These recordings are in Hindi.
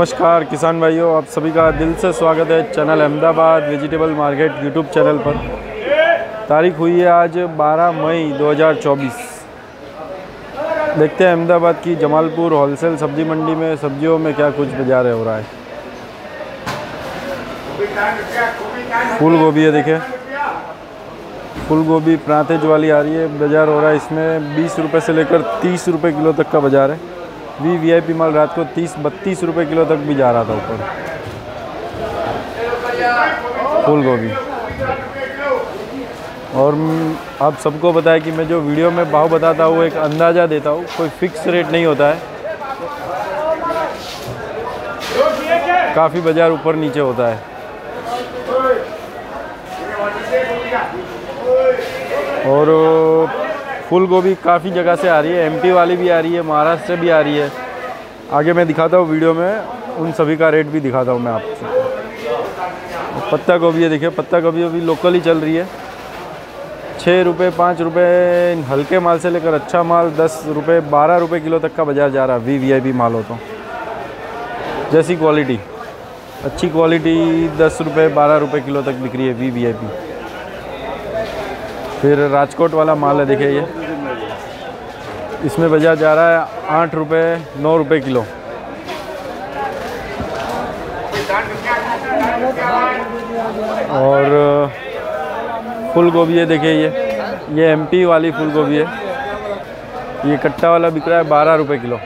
नमस्कार किसान भाइयों, आप सभी का दिल से स्वागत है channel Ahmedabad vegetable market YouTube channel पर। तारीख हुई है आज 12 मई 2024 देखते हैं अहमदाबाद की जमालपुर होलसेल सब्ज़ी मंडी में सब्जियों में क्या कुछ बाज़ार हो रहा है। फूल गोभी है देखिए। फूल गोभी प्रांतेज वाली आ रही है, बाज़ार हो रहा है इसमें बीस रुपये से लेकर तीस रुपये किलो तक का बाज़ार है। वी वी आई पी माल रात को तीस, बत्तीस रुपये किलो तक भी जा रहा था ऊपर। फूल गोभी। और आप सबको है कि मैं जो वीडियो में भाव बताता हूँ एक अंदाज़ा देता हूँ, कोई फिक्स रेट नहीं होता है। काफ़ी बाज़ार ऊपर नीचे होता है। और फूल गोभी काफ़ी जगह से आ रही है एमपी वाली भी आ रही है, महाराष्ट्र से भी आ रही है। आगे मैं दिखाता हूँ वीडियो में, उन सभी का रेट भी दिखाता हूँ मैं आपको। पत्ता गोभी है, देखिए, पत्ता गोभी अभी लोकल ही चल रही है। छः रुपये पाँच रुपये हल्के माल से लेकर अच्छा माल, दस रुपये बारह रुपये किलो तक का बाज़ार जा रहा है वी वी आई पी माल हो तो। जैसी क्वालिटी अच्छी क्वालिटी दस रुपये बारह रुपये किलो तक बिक रही है वी वी आई पी फिर राजकोट वाला माल है, देखिए ये। इसमें बाज़ार जा रहा है आठ रुपये नौ रुपये किलो। और फूल गोभी है, देखिए ये। ये एमपी वाली फूल गोभी है। ये कट्टा वाला बिक रहा है बारह रुपये किलो।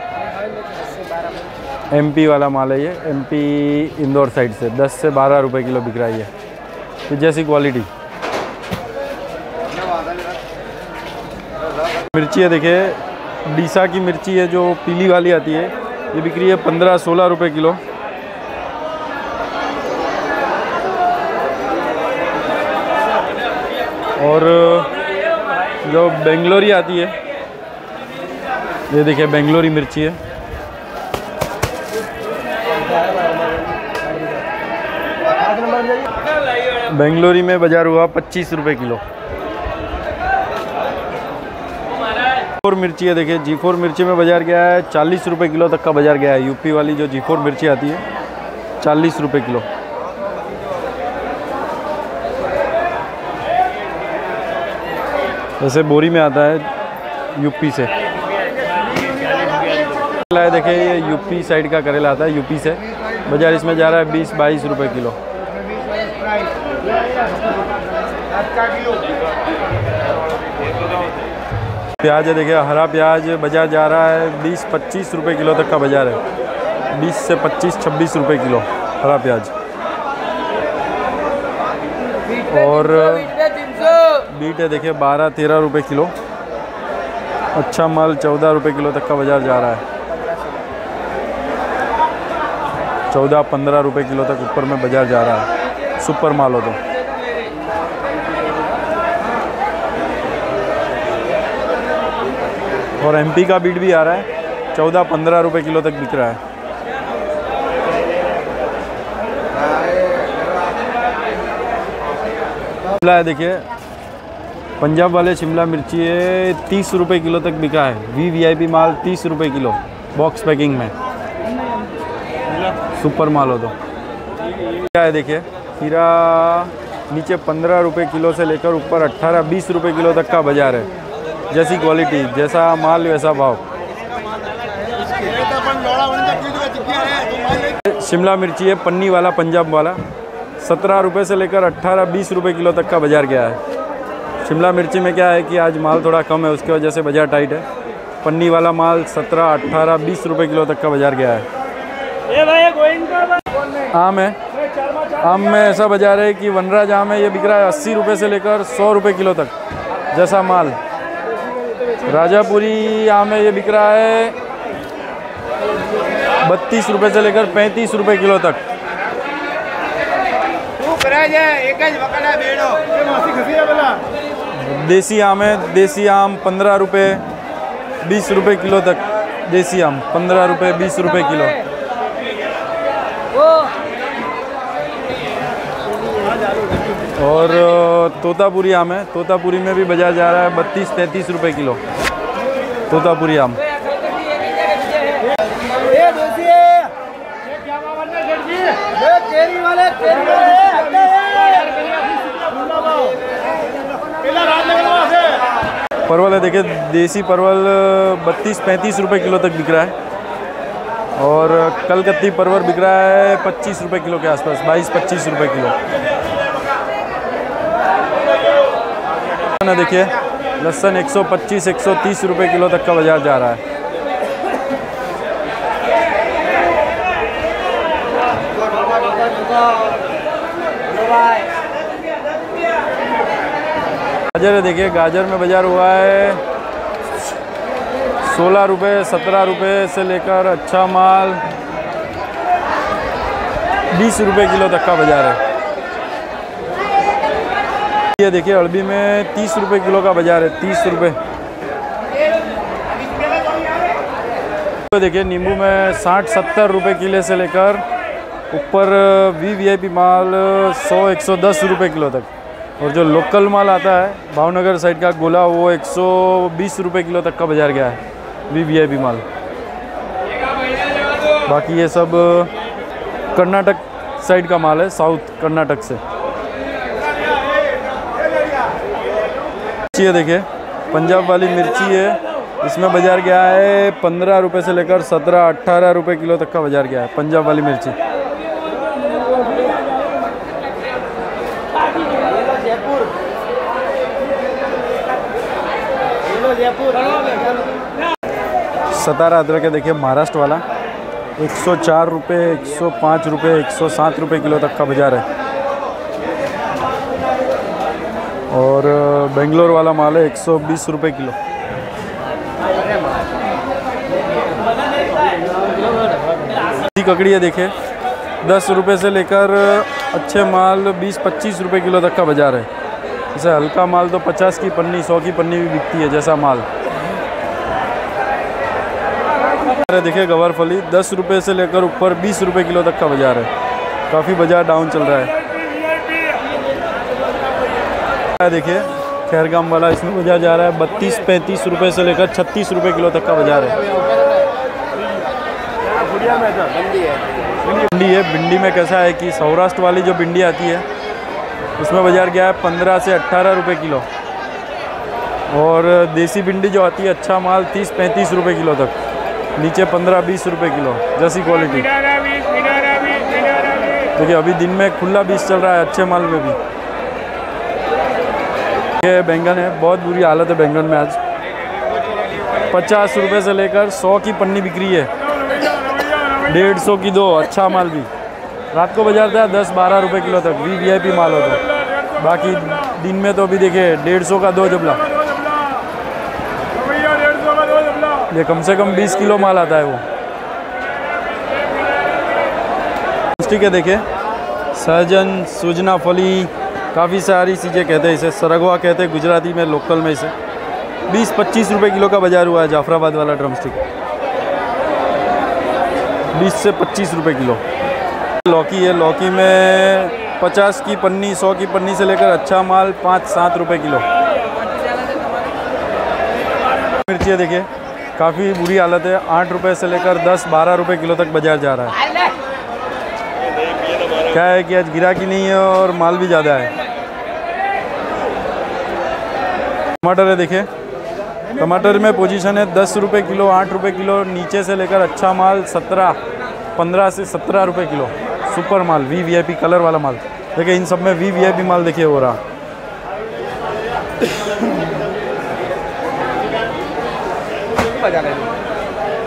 एमपी वाला माल है ये। एमपी इंदौर साइड से, दस से बारह रुपये किलो बिक रहा है ये। तो जैसी क्वालिटी। मिर्ची है, देखिए। डीसा की मिर्ची है जो पीली वाली आती है। ये बिक रही है पंद्रह सोलह रुपये किलो। और, जो बेंगलोरी आती है, ये देखिए बेंगलोरी मिर्ची है। बेंगलोरी में बाज़ार हुआ पच्चीस रुपये किलो। फोर मिर्ची है, देखिए जी फोर मिर्ची में बाज़ार गया है, चालीस रुपये किलो तक का बाज़ार गया है, यूपी वाली जो जी फोर मिर्ची आती है, चालीस रुपये किलो। जैसे बोरी में आता है, यूपी से। करेला है, देखिए, ये यूपी साइड का करेला आता है, यूपी से। बाज़ार इसमें जा रहा है बीस बाईस रुपये किलो। प्याज है, देखिए, हरा प्याज बाज़ार जा रहा है, बीस पच्चीस रुपये किलो तक का बाज़ार है। बीस से पच्चीस, छब्बीस रुपये किलो हरा प्याज। और बीट है, देखिए, बारह तेरह रुपये किलो। अच्छा माल चौदह रुपये किलो तक का बाज़ार जा रहा है। चौदह पंद्रह रुपये किलो तक ऊपर में बाज़ार जा रहा है। सुपर माल हो तो। और एमपी का बीट भी आ रहा है। चौदह पंद्रह रुपये किलो तक बिक रहा है। शिमला है, देखिए। पंजाब वाले शिमला मिर्ची है तीस रुपये किलो तक बिका है। वी वी आई पी माल तीस रुपये किलो बॉक्स पैकिंग में। सुपर माल हो तो। क्या है, देखिए। खीरा नीचे पंद्रह रुपये किलो से लेकर ऊपर अट्ठारह बीस रुपये किलो तक का बाज़ार है। जैसी क्वालिटी जैसा माल वैसा भाव। शिमला मिर्ची है पन्नी वाला पंजाब वाला। सत्रह रुपये से लेकर अट्ठारह बीस रुपये किलो तक का बाज़ार गया है। शिमला मिर्ची में क्या है कि आज माल थोड़ा कम है उसकी वजह से बाज़ार टाइट है। पन्नी वाला माल सत्रह अट्ठारह बीस रुपये किलो तक का बाज़ार गया है। आम है। आम में ऐसा बाज़ार है कि वनराज आम है ये बिक रहा है अस्सी रुपये से लेकर सौ रुपये किलो तक जैसा माल। राजापुरी आम है ये बिक रहा है। बत्तीस रुपये से लेकर पैंतीस रुपये किलो तक। देसी आम है देसी आम पंद्रह रुपये बीस रुपये किलो तक। देसी आम पंद्रह रुपये बीस रुपये किलो। और तोतापुरी आम है। तोतापुरी में भी बाज़ार जा रहा है बत्तीस तैंतीस रुपये किलो। तोतापुरी आम। परवल है देखिए देसी परवल बत्तीस पैंतीस रुपए किलो तक बिक रहा है। और कलकत्ती परवल बिक रहा है पच्चीस रुपए किलो के आसपास बाईस पच्चीस रुपए किलो। ना देखिए, लहसन 125 130 रुपए किलो तक का बाज़ार जा रहा है। गाजर है देखिए, गाजर में बाज़ार हुआ है। सोलह रुपये सत्रह रुपये से लेकर अच्छा माल, बीस रुपये किलो तक का बाज़ार है। ये देखिए अरबी में तीस रुपये किलो का बाज़ार है, तीस रुपये देखिए, नींबू में साठ, सत्तर रुपये किलो से लेकर ऊपर वी वी आई पी माल सौ, एक सौ दस रुपये किलो तक। और जो लोकल माल आता है, भावनगर साइड का गोला, वो एक सौ बीस रुपये किलो तक का बाज़ार गया है वी वी आई पी माल। बाकी ये सब कर्नाटक साइड का माल है, साउथ कर्नाटक से। है, देखिए। पंजाब वाली मिर्ची है। इसमें बाज़ार गया है पंद्रह रुपये से लेकर सत्रह अट्ठारह रुपये किलो तक का बाज़ार गया है, पंजाब वाली मिर्ची। सतारा अदरक देखिए, महाराष्ट्र वाला। 104 रुपये 105 रुपये 107 रुपये किलो तक का बाज़ार है। और बेंगलोर वाला माल है 120 रुपये किलो। ये ककड़ी है देखिए दस रुपये से लेकर अच्छे माल 20-25 रुपये किलो तक का बाज़ार है। जैसे हल्का माल तो 50 की पन्नी 100 की पन्नी भी बिकती है जैसा माल। देखिए गवार फली, दस रुपये से लेकर ऊपर बीस रुपये किलो तक का बाज़ार है। काफ़ी बाज़ार डाउन चल रहा है। देखिए, खैरगाम वाला इसमें बाज़ार जा रहा है, बत्तीस, पैंतीस रुपये से लेकर छत्तीस रुपये किलो तक का बाज़ार है। भिंडी है, भिंडी में कैसा है कि सौराष्ट्र वाली जो भिंडी आती है, उसमें बाज़ार गया है पंद्रह से अट्ठारह रुपये किलो। और देसी भिंडी जो आती है अच्छा माल तीस, पैंतीस रुपये किलो तक, नीचे पंद्रह, बीस रुपये किलो, जैसी क्वालिटी देखिए, अभी दिन में खुला बीस चल रहा है, अच्छे माल में भी। ये बैंगन है, बहुत बुरी हालत है बैंगन में आज। पचास रुपये से लेकर सौ की पन्नी बिक्री है। डेढ़ सौ की दो अच्छा माल भी। रात को बाज़ार था, दस बारह रुपये किलो तक, वी वी आई पी माल होता। बाकी दिन में तो अभी देखिए, डेढ़ सौ का दो जबला। ये कम से कम 20 किलो माल आता है वो। ठीक है, देखिए। सहजन सूजना फली काफ़ी सारी चीज़ें कहते हैं इसे। सरगवा कहते हैं गुजराती में लोकल में इसे। 20-25 रुपए किलो का बाज़ार हुआ है जाफराबाद वाला ड्रम स्टिक बीस से 25 रुपए किलो। लौकी है, लौकी में 50 की पन्नी 100 की पन्नी से लेकर अच्छा माल पाँच सात रुपए किलो। मिर्ची देखिए, काफ़ी बुरी हालत है। आठ रुपये से लेकर दस बारह रुपये किलो तक बाज़ार जा रहा है। क्या है कि आज गिरा गिराकी नहीं है और माल भी ज़्यादा है। टमाटर है, देखिए। टमाटर में पोजीशन है दस रुपये किलो, आठ रुपये किलो, नीचे से लेकर अच्छा माल सत्रह, पंद्रह से सत्रह रुपये kilo. Super mall V V I P colour वाला माल। देखिए, इन सब में वी वी आई पी माल देखिए हो रहा।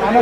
आना